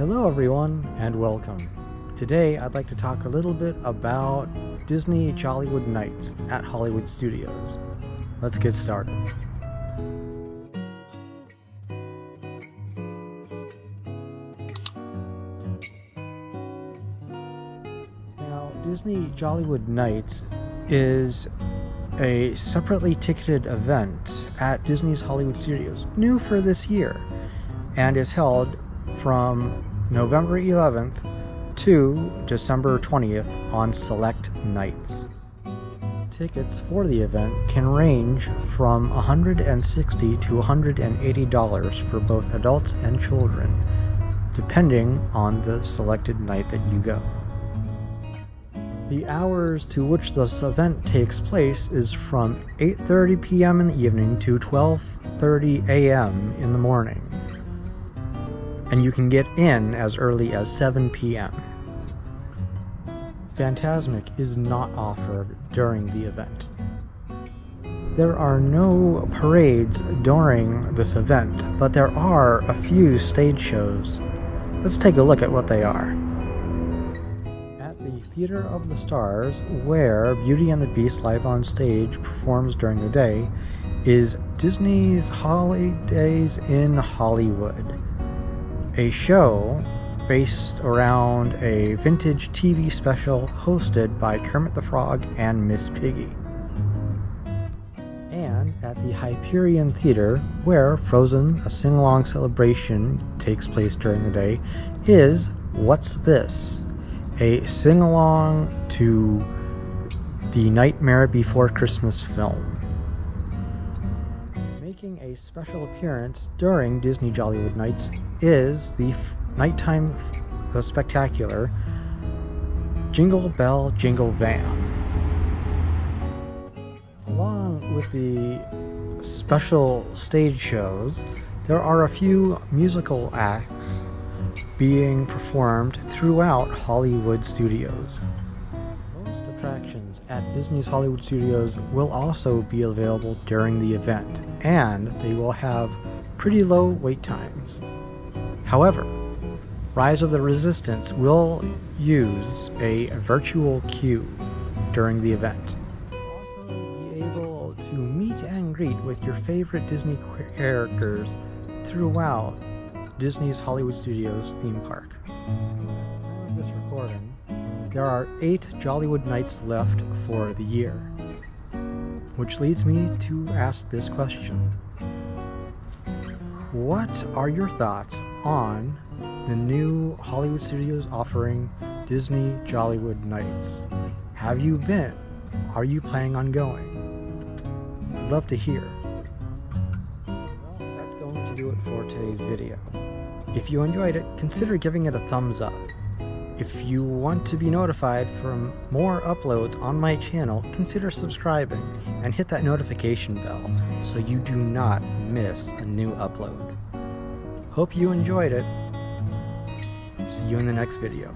Hello, everyone, and welcome. Today, I'd like to talk a little bit about Disney Jollywood Nights at Hollywood Studios. Let's get started. Now, Disney Jollywood Nights is a separately ticketed event at Disney's Hollywood Studios, new for this year, and is held from November 11th to December 20th on select nights. Tickets for the event can range from 160 to $180 for both adults and children, depending on the selected night that you go. The hours to which this event takes place is from 8:30 p.m. in the evening to 12:30 a.m. in the morning. And you can get in as early as 7 p.m. Fantasmic is not offered during the event. There are no parades during this event, but there are a few stage shows. Let's take a look at what they are. At the Theater of the Stars, where Beauty and the Beast live on stage performs during the day, is Disney's Holidays in Hollywood, a show based around a vintage TV special hosted by Kermit the Frog and Miss Piggy. And at the Hyperion Theater, where Frozen, a sing along celebration, takes place during the day, is What's This? a sing along to the Nightmare Before Christmas film. Making a special appearance during Disney Jollywood Nights is the nighttime spectacular Jingle Bell Jingle Bam. Along with the special stage shows, there are a few musical acts being performed throughout Hollywood Studios. Attractions at Disney's Hollywood Studios will also be available during the event, and they will have pretty low wait times. However, Rise of the Resistance will use a virtual queue during the event. You'll also be able to meet and greet with your favorite Disney characters throughout Disney's Hollywood Studios theme park. This recording, there are eight Jollywood nights left for the year. Which leads me to ask this question What are your thoughts on the new Hollywood Studios offering Disney Jollywood Nights? Have you been? Are you planning on going? I'd love to hear. Well, that's going to do it for today's video. If you enjoyed it, consider giving it a thumbs up. If you want to be notified from more uploads on my channel, consider subscribing and hit that notification bell so you do not miss a new upload. Hope you enjoyed it. See you in the next video.